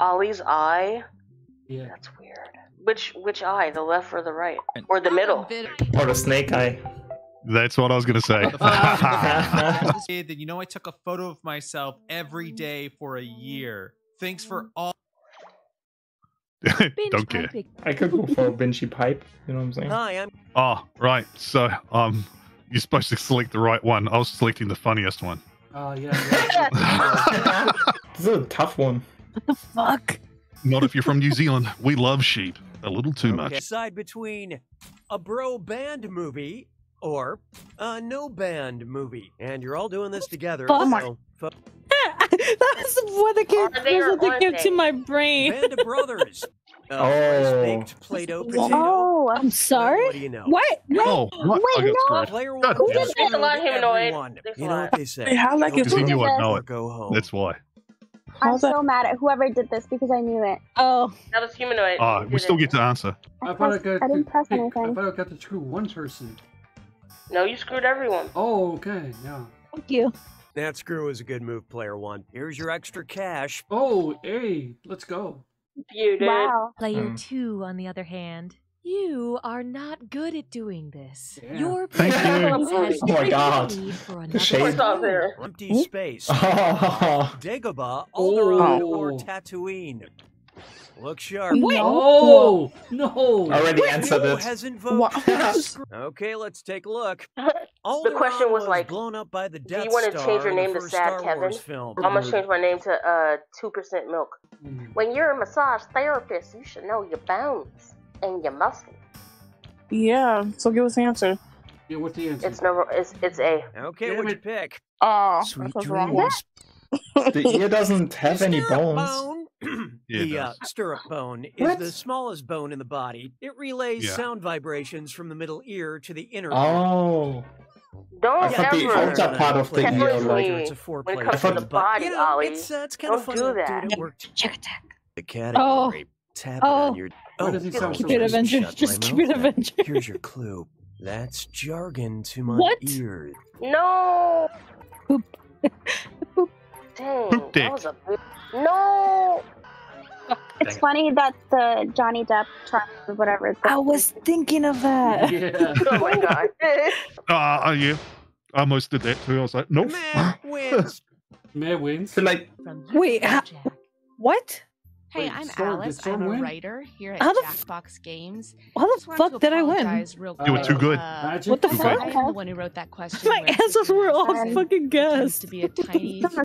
Oli's eye. Yeah. That's weird. Which which eye? The left or the right? Or the middle? Or the snake eye. That's what I was gonna say. Then you know I took a photo of myself every day for a year. Thanks for all. Don't care. I could go for a Benchy pipe. You know what I'm saying? Hi, I'm Oh, right. So, um, you're supposed to select the right one. I was selecting the funniest one. Oh yeah. yeah. This is a tough one. What the fuck. Not if you're from New Zealand. We love sheep a little too much. decide between a bro band movie or a no band movie, and you're all doing this together. Fuck. So, fu- that was one the Are they characters or that to my brain. Band of Brothers. Uh, Oh. baked Play-Doh potato. Oh, I'm sorry. What do you know? What? Wait. Oh, what? Wait, no. screwed. Player God one. damn is it. There's a lot of humanoid. everyone. There's a You know lot. what they say. Wait, how like Don't if Because you knew I'd know it. Go home. That's why. I'm How's that- so mad at whoever did this because I knew it. Oh, That was humanoid. Ah, You we still it. get to answer. I, I thought I got. I didn't press pick- I anything. thought I got to screw one person. No, you screwed everyone. Oh, okay. Yeah. thank you. That screw is a good move, player one. Here's your extra cash. Oh, hey, let's go. You did. Wow. Player Hmm. two, on the other hand, you are not good at doing this. Yeah. Your Thank you. has Oh my God. need for The another shade. What's up there? Empty space. Oh, Dagobah, Alderaan, or Oh. Tatooine. Look sharp. Wait. Oh no! I already answered Who it. hasn't voted? okay, let's take a look. The question Alderaan was like, blown up by the do you wanna Star change your name to Sad Star Kevin? Film. I'm gonna change my name to uh two percent milk. Mm. When you're a massage therapist, you should know your bones and your muscles. Yeah. So give us the answer. Yeah, what's the answer? It's no, it's it's a. Okay, Damn what'd you pick? Oh, Sweet that's wrong. dreams. The ear doesn't have any bones. Bone. The uh, stirrup bone is What? the smallest bone in the body. It relays Yeah. sound vibrations from the middle ear to the inner. Oh, Don't I thought the ever. outer part of the ear, is like. It's a foreplay when it comes to the body, you know, Oli. It's, uh, it's kind of Don't fun do that. do it at work. Jack Attack. The category. Tap Oh. it on your. Why does he sound so Stupid Just Avenger. shut Just my stupid mouth. Avenger. Here's your clue. That's jargon to my What? ears. No. Poop. Dang. Poop dick. That was a big. No. It's funny that the Johnny Depp trial or whatever. the- I was thinking of that. Yeah. Oh my god. Ah, uh, yeah. I almost did that too. I was like, nope. Man wins. Man wins. so like, Wait, ha- What? Hey, Wait, I'm Storm- Alice. I'm a win? writer here at How the Jackbox Games. How the Just fuck did I win? apologize Real You were too good. Uh, Magic? What the Okay. fuck? I am the one who wrote that question. My where answers were all fucking pretends guessed. to be a tiny Someone